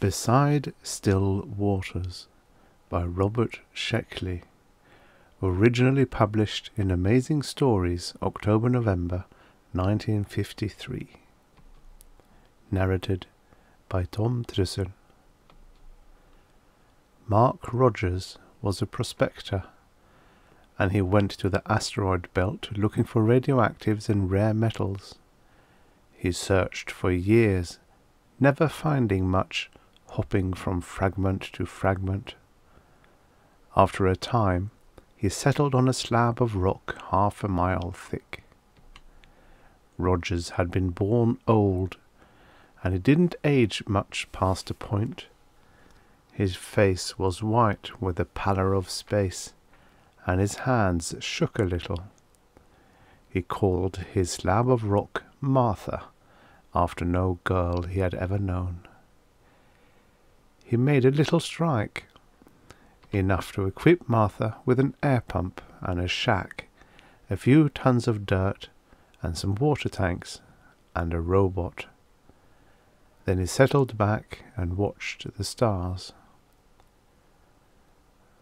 Beside Still Waters by Robert Sheckley. Originally published in Amazing Stories, October November 1953. Narrated by Tom Trussel. Mark Rogers was a prospector, and he went to the asteroid belt looking for radioactives and rare metals. He searched for years, never finding much, hopping from fragment to fragment. After a time, he settled on a slab of rock half a mile thick. Rogers had been born old, and he didn't age much past a point. His face was white with the pallor of space, and his hands shook a little. He called his slab of rock Martha, after no girl he had ever known. He made a little strike, enough to equip Martha with an air pump and a shack, a few tons of dirt, and some water tanks, and a robot. Then he settled back and watched the stars.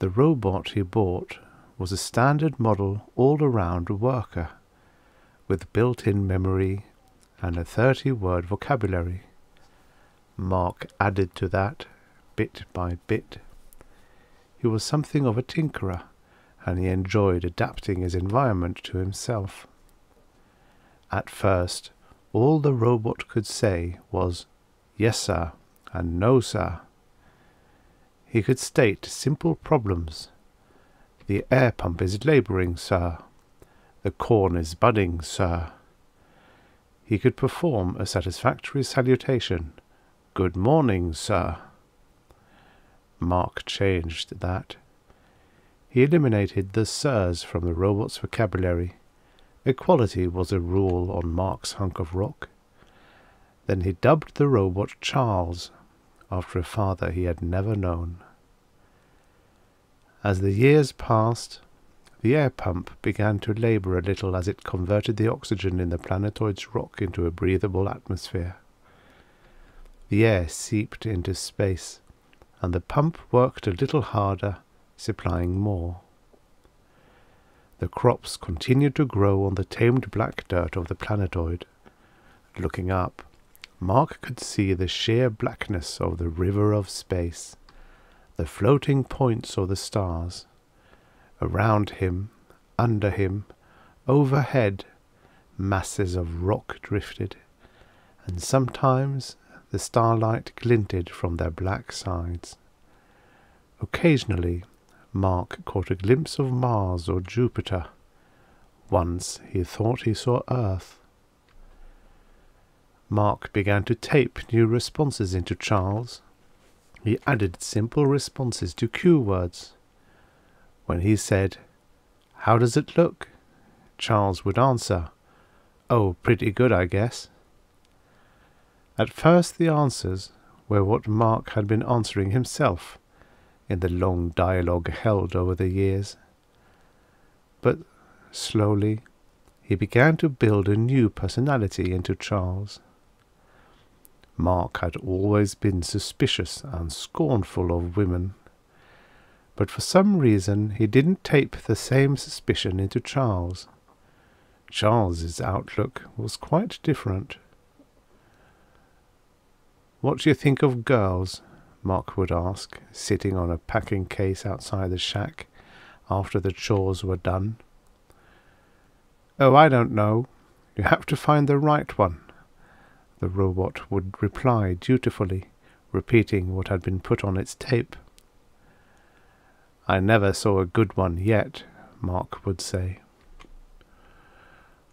The robot he bought was a standard model all-around worker, with built-in memory and a 30-word vocabulary. Mark added to that, bit by bit. He was something of a tinkerer, and he enjoyed adapting his environment to himself. At first, all the robot could say was, Yes, sir, and No, sir. He could state simple problems. The air pump is labouring, sir. The corn is budding, sir. He could perform a satisfactory salutation. Good morning, sir. Mark changed that. He eliminated the sirs from the robot's vocabulary. Equality was a rule on Mark's hunk of rock. Then he dubbed the robot Charles, after a father he had never known. As the years passed, the air pump began to labour a little as it converted the oxygen in the planetoid's rock into a breathable atmosphere. The air seeped into space, and the pump worked a little harder, supplying more. The crops continued to grow on the tamed black dirt of the planetoid. Looking up, Mark could see the sheer blackness of the river of space, the floating points of the stars. Around him, under him, overhead, masses of rock drifted, and sometimes the starlight glinted from their black sides. Occasionally, Mark caught a glimpse of Mars or Jupiter. Once he thought he saw Earth. Mark began to tape new responses into Charles. He added simple responses to cue words. When he said, How does it look? Charles would answer, Oh, pretty good, I guess. At first the answers were what Mark had been answering himself in the long dialogue held over the years. But slowly he began to build a new personality into Charles. Mark had always been suspicious and scornful of women, but for some reason he didn't tape the same suspicion into Charles. Charles's outlook was quite different. What do you think of girls? Mark would ask, sitting on a packing case outside the shack after the chores were done. Oh, I don't know. You have to find the right one, the robot would reply dutifully, repeating what had been put on its tape. I never saw a good one yet, Mark would say.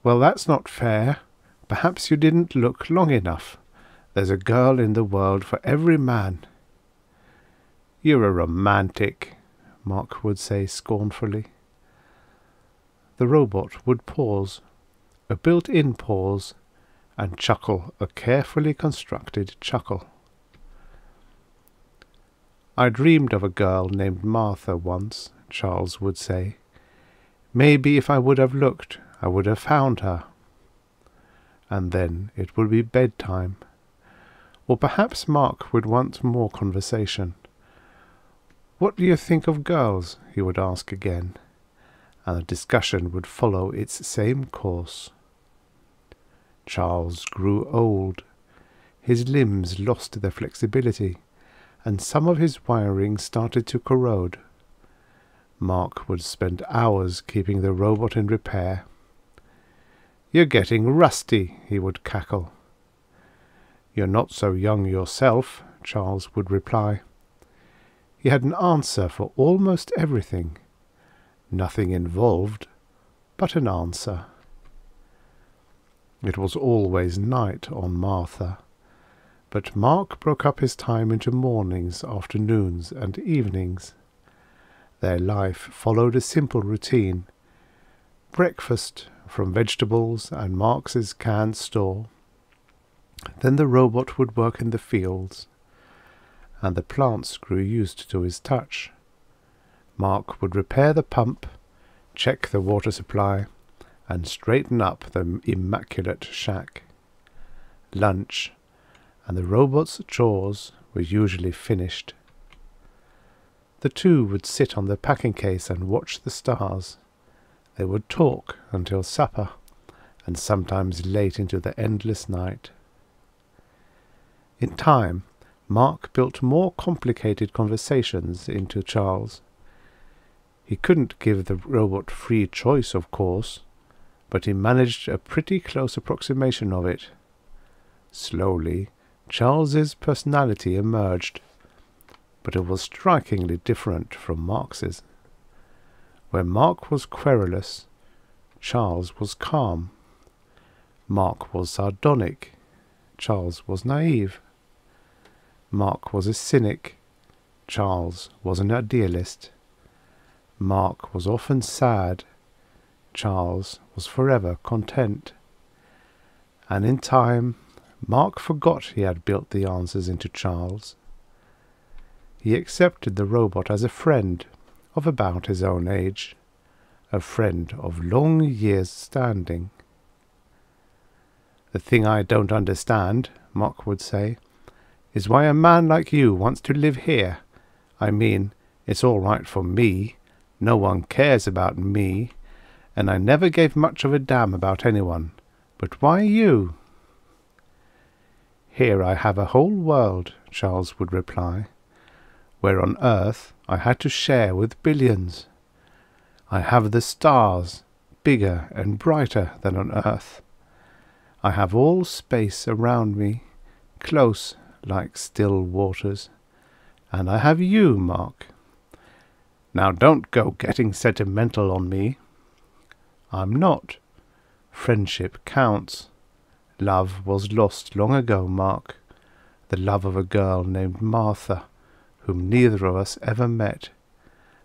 Well, that's not fair. Perhaps you didn't look long enough. There's a girl in the world for every man. You're a romantic, Mark would say scornfully. The robot would pause, a built-in pause, and chuckle a carefully constructed chuckle. I dreamed of a girl named Martha once, Charles would say. Maybe if I would have looked, I would have found her. And then it would be bedtime. Or perhaps Mark would want more conversation. What do you think of girls? he would ask again, and the discussion would follow its same course. Charles grew old. His limbs lost their flexibility, and some of his wiring started to corrode. Mark would spend hours keeping the robot in repair. You're getting rusty, he would cackle. You're not so young yourself, Charles would reply. He had an answer for almost everything. Nothing involved, but an answer. It was always night on Martha, but Mark broke up his time into mornings, afternoons, and evenings. Their life followed a simple routine. Breakfast from vegetables and Mark's canned store. Then the robot would work in the fields, and the plants grew used to his touch. Mark would repair the pump, check the water supply, and straighten up the immaculate shack. Lunch, and the robot's chores were usually finished. The two would sit on the packing case and watch the stars. They would talk until supper, and sometimes late into the endless night. In time, Mark built more complicated conversations into Charles. He couldn't give the robot free choice, of course, but he managed a pretty close approximation of it. Slowly, Charles's personality emerged, but it was strikingly different from Mark's. Where Mark was querulous, Charles was calm. Mark was sardonic, Charles was naive. Mark was a cynic, Charles was an idealist. Mark was often sad, Charles was forever content. And in time, Mark forgot he had built the answers into Charles. He accepted the robot as a friend of about his own age, a friend of long years' standing. The thing I don't understand, Mark would say, is why a man like you wants to live here. I mean, it's all right for me. No one cares about me, and I never gave much of a damn about anyone. But why you? Here I have a whole world, Charles would reply, where on earth I had to share with billions. I have the stars, bigger and brighter than on earth. I have all space around me, close like still waters. And I have you, Mark. Now don't go getting sentimental on me. I'm not. Friendship counts. Love was lost long ago, Mark. The love of a girl named Martha, whom neither of us ever met.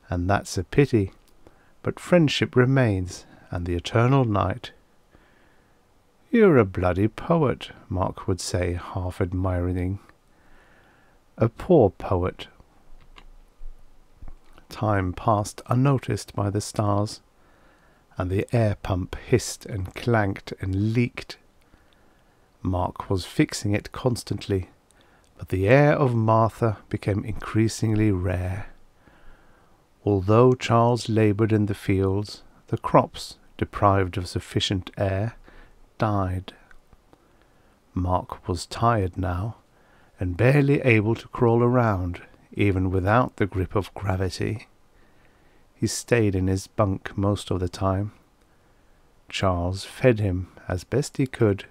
And that's a pity. But friendship remains, and the eternal night. You're a bloody poet, Mark would say, half admiring a poor poet. Time passed unnoticed by the stars, and the air pump hissed and clanked and leaked. Mark was fixing it constantly, but the air of Martha became increasingly rare. Although Charles laboured in the fields, the crops, deprived of sufficient air, died. Mark was tired now, and barely able to crawl around, even without the grip of gravity. He stayed in his bunk most of the time. Charles fed him as best he could,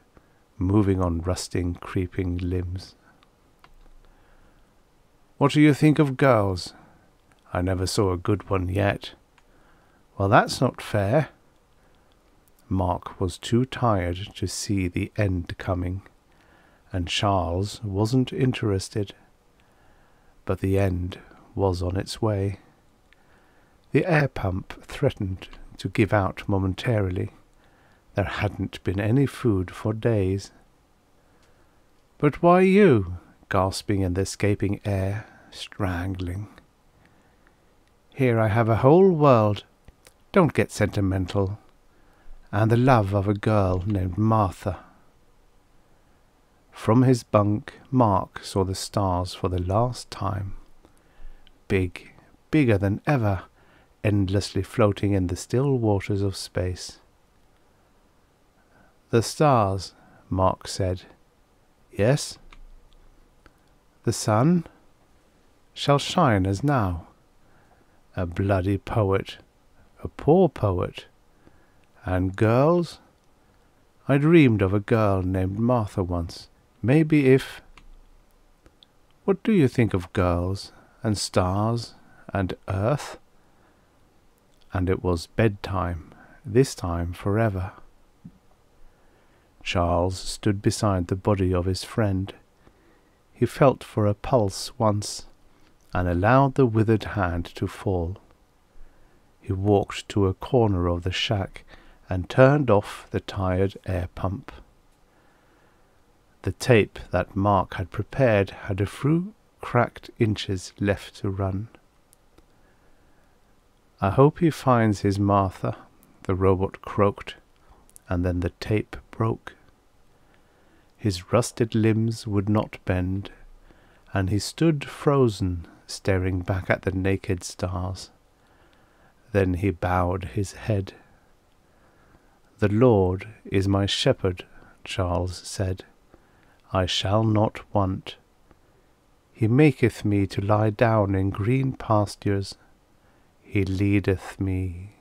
moving on rusting, creeping limbs. What do you think of girls? I never saw a good one yet. Well, that's not fair. Mark was too tired to see the end coming and Charles wasn't interested. But the end was on its way. The air pump threatened to give out momentarily. There hadn't been any food for days. But why you? gasping in the escaping air, strangling. Here I have a whole world. Don't get sentimental. And the love of a girl named Martha. From his bunk, Mark saw the stars for the last time. Big, bigger than ever, endlessly floating in the still waters of space. The stars, Mark said. Yes? The sun shall shine as now. A bloody poet, a poor poet. And girls? I dreamed of a girl named Martha once. Maybe if... What do you think of girls and stars and earth? And it was bedtime, this time forever. Charles stood beside the body of his friend. He felt for a pulse once, and allowed the withered hand to fall. He walked to a corner of the shack and turned off the tired air pump. The tape that Mark had prepared had a few cracked inches left to run. I hope he finds his Martha, the robot croaked, and then the tape broke. His rusted limbs would not bend, and he stood frozen, staring back at the naked stars. Then he bowed his head. The Lord is my shepherd, Charles said. I shall not want. He maketh me to lie down in green pastures. He leadeth me